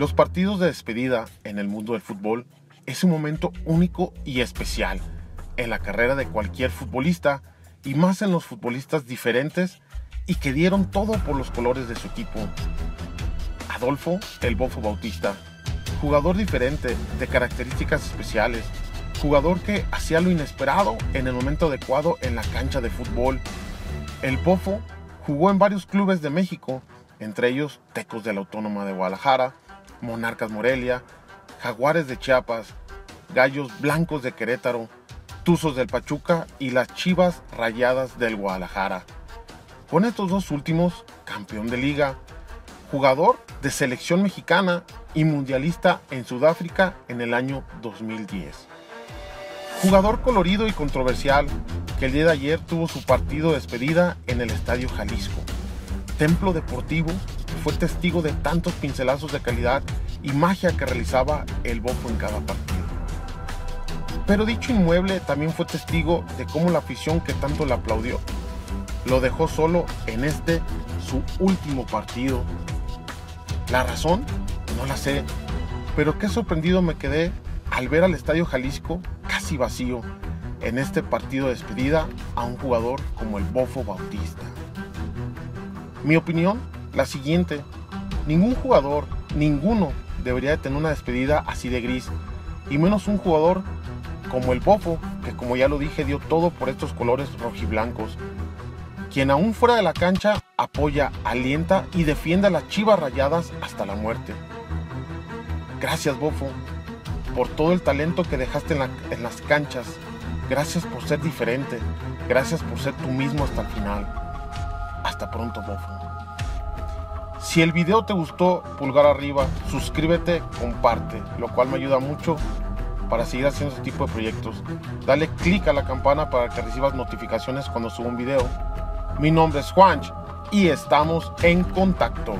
Los partidos de despedida en el mundo del fútbol es un momento único y especial en la carrera de cualquier futbolista y más en los futbolistas diferentes y que dieron todo por los colores de su equipo. Adolfo El Bofo Bautista, jugador diferente, de características especiales, jugador que hacía lo inesperado en el momento adecuado en la cancha de fútbol. El Bofo jugó en varios clubes de México, entre ellos Tecos de la Autónoma de Guadalajara, Monarcas Morelia, Jaguares de Chiapas, Gallos Blancos de Querétaro, Tuzos del Pachuca y las Chivas Rayadas del Guadalajara. Con estos dos últimos, campeón de liga, jugador de selección mexicana y mundialista en Sudáfrica en el año 2010. Jugador colorido y controversial que el día de ayer tuvo su partido de despedida en el Estadio Jalisco. Templo deportivo fue testigo de tantos pincelazos de calidad y magia que realizaba el Bofo en cada partido. Pero dicho inmueble también fue testigo de cómo la afición que tanto le aplaudió lo dejó solo en este su último partido. La razón no la sé, pero qué sorprendido me quedé al ver al Estadio Jalisco casi vacío en este partido de despedida a un jugador como el Bofo Bautista. Mi opinión la siguiente, ningún jugador, ninguno debería de tener una despedida así de gris, y menos un jugador como el Bofo, que como ya lo dije dio todo por estos colores rojiblancos, quien aún fuera de la cancha apoya, alienta y defiende a las chivas rayadas hasta la muerte. Gracias Bofo por todo el talento que dejaste en, en las canchas, gracias por ser diferente, gracias por ser tú mismo hasta el final. Hasta pronto Bofo. Si el video te gustó, pulgar arriba, suscríbete, comparte, lo cual me ayuda mucho para seguir haciendo este tipo de proyectos. Dale click a la campana para que recibas notificaciones cuando subo un video. Mi nombre es Juan y estamos en contacto.